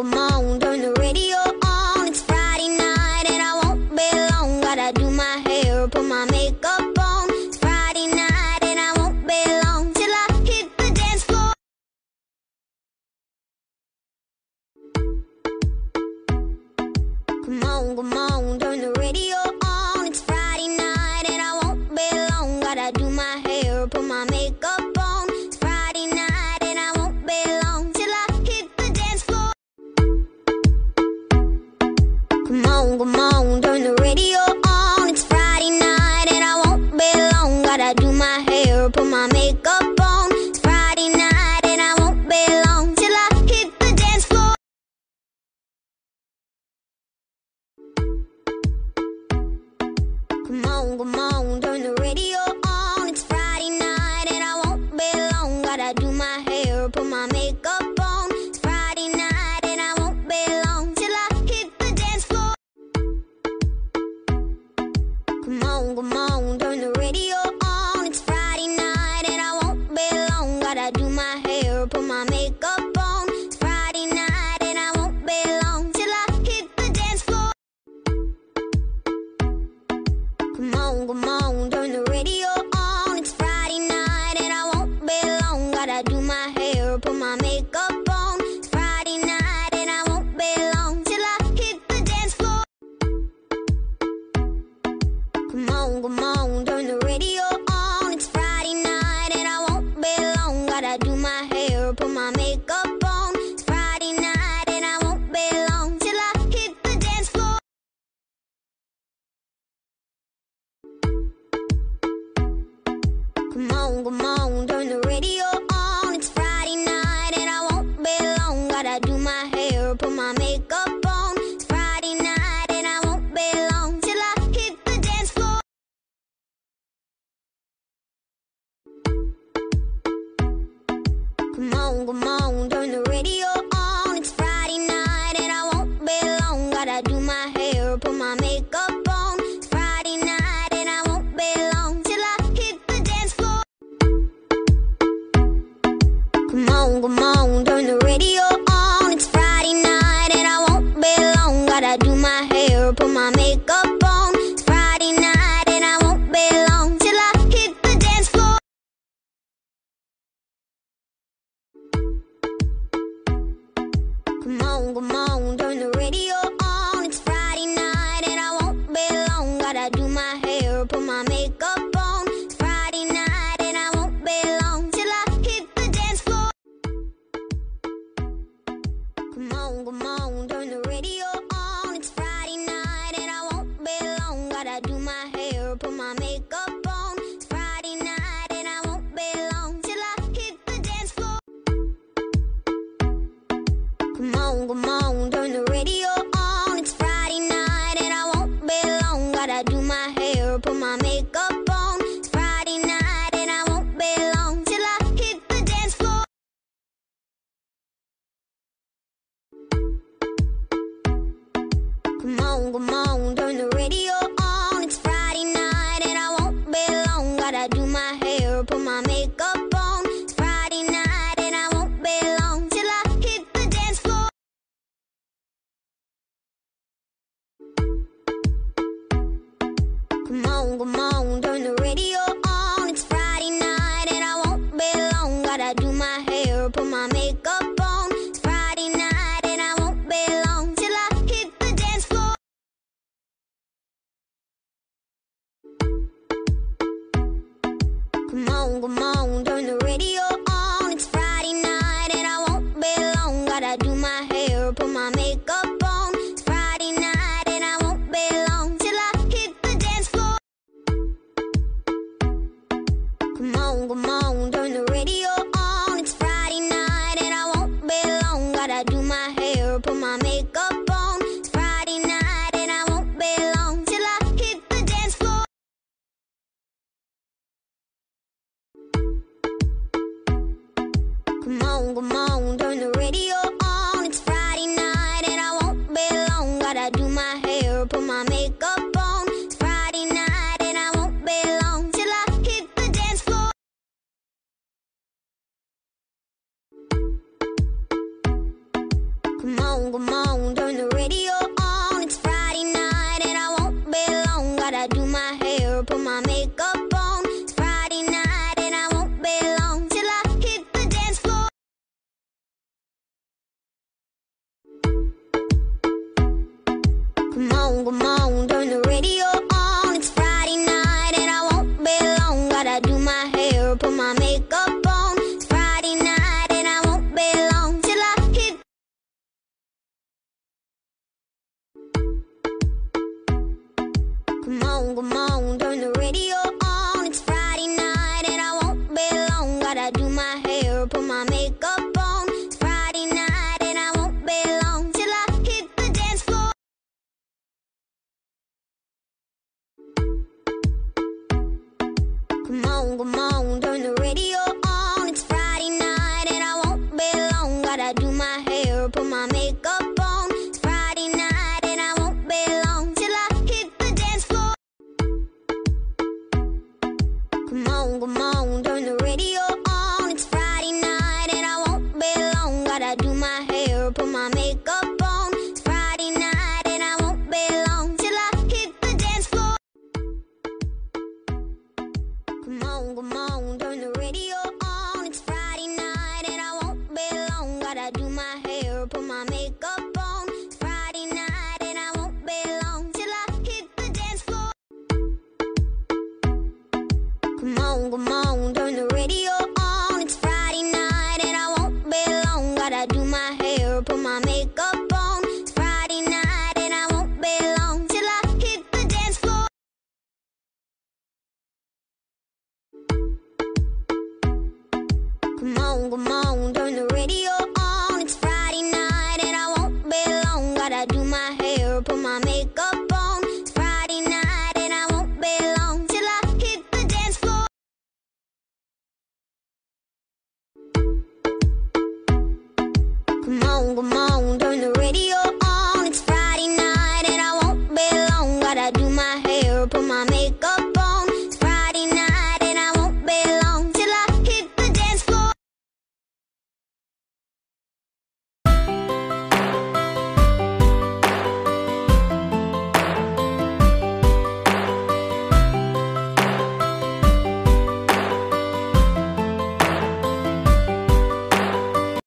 Come on, Turn the radio on, it's Friday night, and I won't be long. Gotta do my hair, put my makeup on. It's Friday night, and I won't be long till I hit the dance floor. Come on, come on, turn the radio Come on, come on, turn the radio on. It's Friday night and I won't be long. Gotta do my hair, put my makeup on. It's Friday night and I won't be long till I hit the dance floor. Come on, come on, turn the radio on. It's Friday night and I won't be long. Gotta do my hair, put my makeup come on, turn the radio on. It's Friday night and I won't be long. Gotta do my hair, put my makeup on. It's Friday night and I won't be long till I hit the dance floor. Come on, come on, turn the radio Come on, turn the radio on. It's Friday night and I won't be long. Gotta do my hair, put my makeup on. It's Friday night and I won't be long till I hit the dance floor. Come on, come on, turn the radio on. It's Friday night and I won't be long. Gotta do my hair, put my makeup Come on, come on, turn the radio on. It's Friday night and I won't be long. Gotta do my hair, put my makeup on. It's Friday night and I won't be long till I hit the dance floor. Come on, come on, turn the radio Come on, turn the radio on. It's Friday night and I won't be long. Gotta do my hair, put my makeup on. It's Friday night and I won't be long till I hit the dance floor. Come on, come on, turn the radio on, turn the radio on. It's Friday night and I won't be long. Gotta do my hair, put my makeup on. It's Friday night and I won't be long till I hit the dance floor. Come on, come on, turn the radio on. It's Friday night and I won't be long. Gotta do my hair, Gotta do my hair, put my makeup